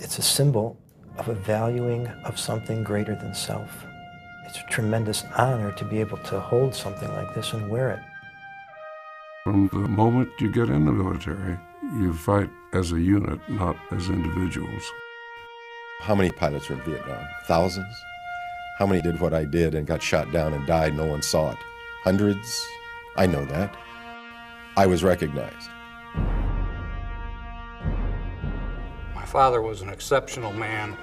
It's a symbol of a valuing of something greater than self. It's a tremendous honor to be able to hold something like this and wear it. From the moment you get in the military, you fight as a unit, not as individuals. How many pilots were in Vietnam? Thousands? How many did what I did and got shot down and died? No one saw it. Hundreds? I know that. I was recognized. Father was an exceptional man.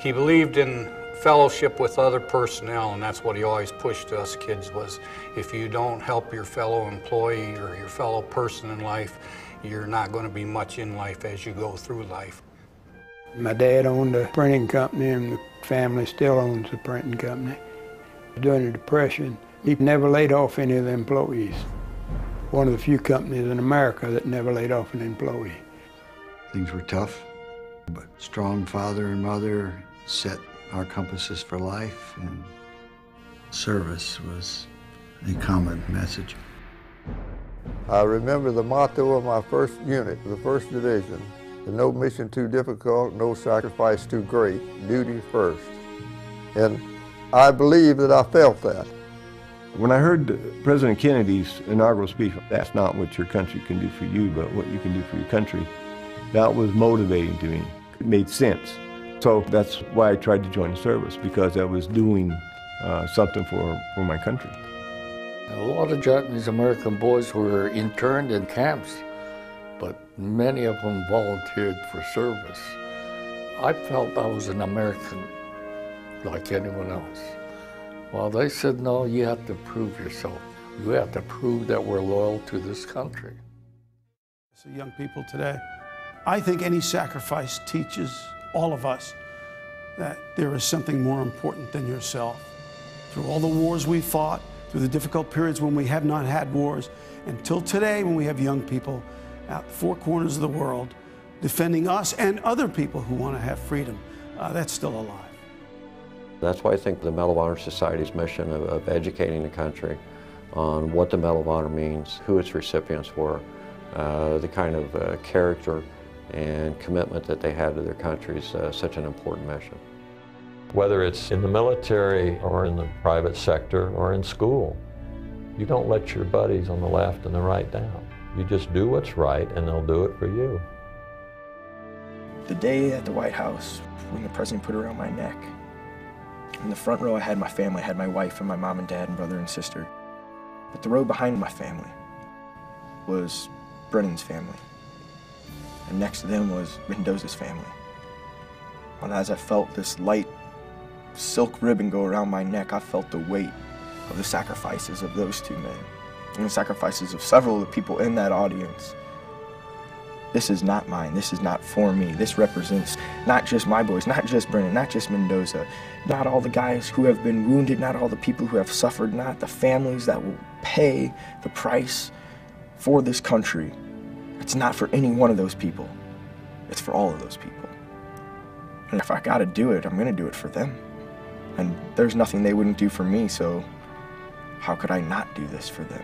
He believed in fellowship with other personnel, and that's what he always pushed to us kids was if you don't help your fellow employee or your fellow person in life, you're not going to be much in life as you go through life. My dad owned a printing company and the family still owns the printing company. During the Depression, he never laid off any of the employees. One of the few companies in America that never laid off an employee. Things were tough, but strong father and mother set our compasses for life, and service was a common message. I remember the motto of my first unit, the first division, no mission too difficult, no sacrifice too great, duty first. And I believe that I felt that. When I heard President Kennedy's inaugural speech, that's not what your country can do for you, but what you can do for your country, that was motivating to me. It made sense. So that's why I tried to join the service, because I was doing uh, something for, for my country. A lot of Japanese American boys were interned in camps, but many of them volunteered for service. I felt I was an American like anyone else. Well, they said, no, you have to prove yourself. You have to prove that we're loyal to this country. So young people today, I think any sacrifice teaches all of us that there is something more important than yourself. Through all the wars we fought, through the difficult periods when we have not had wars, until today when we have young people out four corners of the world defending us and other people who want to have freedom, uh, that's still alive. That's why I think the Medal of Honor Society's mission of, of educating the country on what the Medal of Honor means, who its recipients were, uh, the kind of uh, character and commitment that they had to their country is uh, such an important mission. Whether it's in the military or in the private sector or in school, you don't let your buddies on the left and the right down. You just do what's right and they'll do it for you. The day at the White House when the president put it around my neck, in the front row I had my family, I had my wife and my mom and dad and brother and sister. But the row behind my family was Brennan's family and next to them was Mendoza's family. And as I felt this light silk ribbon go around my neck, I felt the weight of the sacrifices of those two men and the sacrifices of several of the people in that audience. This is not mine. This is not for me. This represents not just my boys, not just Brennan, not just Mendoza, not all the guys who have been wounded, not all the people who have suffered, not the families that will pay the price for this country it's not for any one of those people. It's for all of those people. And if I gotta do it, I'm gonna do it for them. And there's nothing they wouldn't do for me, so how could I not do this for them?